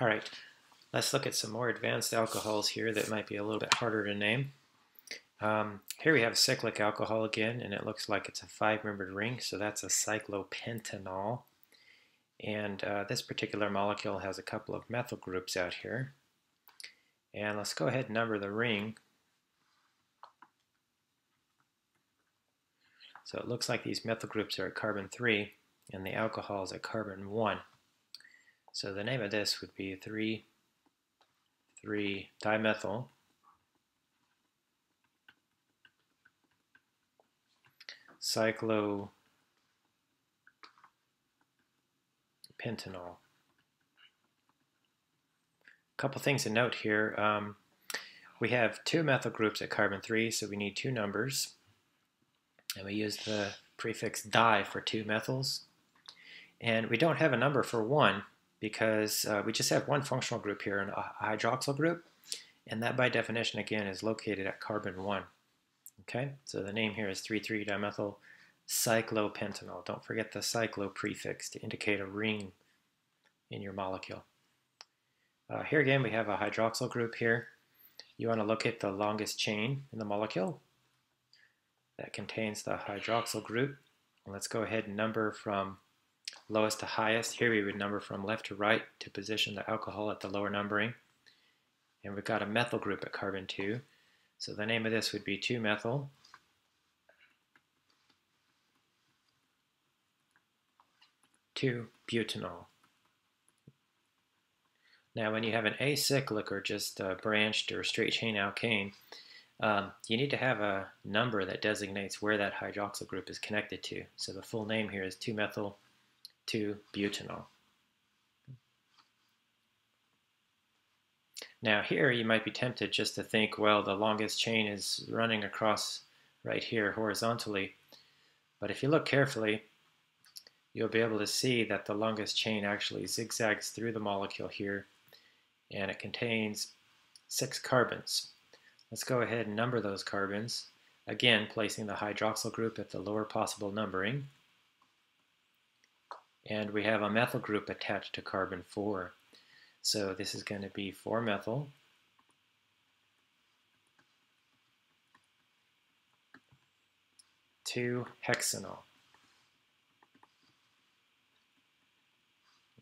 All right, let's look at some more advanced alcohols here that might be a little bit harder to name. Um, here we have cyclic alcohol again, and it looks like it's a five-membered ring, so that's a cyclopentanol. And uh, this particular molecule has a couple of methyl groups out here. And let's go ahead and number the ring. So it looks like these methyl groups are at carbon 3, and the alcohol is at carbon 1. So the name of this would be 3, 3 dimethyl cyclopentanol. A couple things to note here. Um, we have two methyl groups at carbon 3, so we need two numbers. And we use the prefix di for two methyls. And we don't have a number for one because uh, we just have one functional group here, a hydroxyl group, and that by definition again is located at carbon 1. Okay, so the name here is 3,3-dimethyl cyclopentanol. Don't forget the cyclo prefix to indicate a ring in your molecule. Uh, here again we have a hydroxyl group here. You want to look at the longest chain in the molecule that contains the hydroxyl group. let's go ahead and number from lowest to highest. Here we would number from left to right to position the alcohol at the lower numbering. And we've got a methyl group at carbon 2. So the name of this would be 2-methyl. 2-butanol. Now when you have an acyclic or just a branched or straight chain alkane, um, you need to have a number that designates where that hydroxyl group is connected to. So the full name here is 2-methyl 2-butanol. Now here you might be tempted just to think, well, the longest chain is running across right here horizontally. But if you look carefully, you'll be able to see that the longest chain actually zigzags through the molecule here, and it contains six carbons. Let's go ahead and number those carbons, again placing the hydroxyl group at the lower possible numbering. And we have a methyl group attached to carbon 4. So this is going to be 4-methyl. Two hexanol.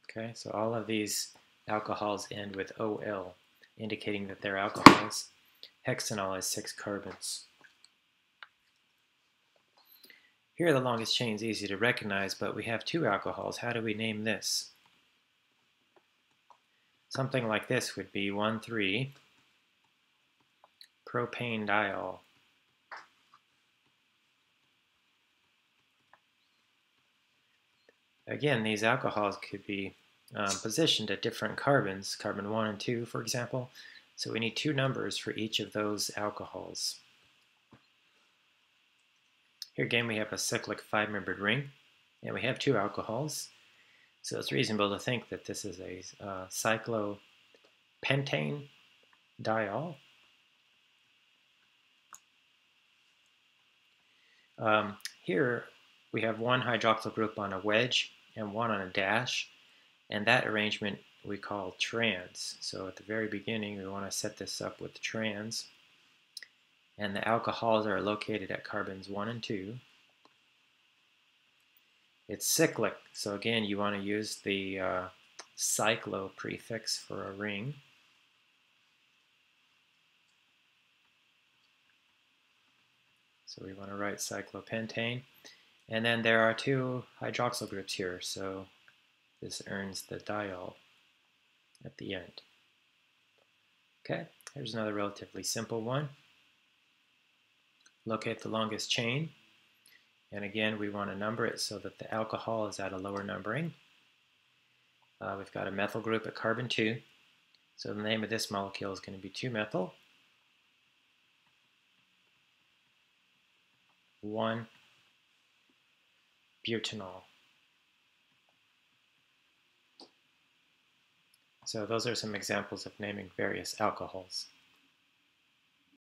Okay, so all of these alcohols end with OL, indicating that they're alcohols. Hexanol has six carbons. Here the longest chain is easy to recognize, but we have two alcohols. How do we name this? Something like this would be 1,3 propane diol. Again, these alcohols could be um, positioned at different carbons, carbon 1 and 2, for example. So we need two numbers for each of those alcohols. Here again we have a cyclic five-membered ring, and we have two alcohols. So it's reasonable to think that this is a uh, cyclopentane diol. Um, here we have one hydroxyl group on a wedge and one on a dash, and that arrangement we call trans. So at the very beginning we want to set this up with trans and the alcohols are located at carbons 1 and 2. It's cyclic, so again you want to use the uh, cyclo prefix for a ring. So we want to write cyclopentane. And then there are two hydroxyl groups here, so this earns the diol at the end. Okay, here's another relatively simple one locate the longest chain. And again, we want to number it so that the alcohol is at a lower numbering. Uh, we've got a methyl group at carbon 2. So the name of this molecule is going to be 2-methyl. 1 butanol. So those are some examples of naming various alcohols.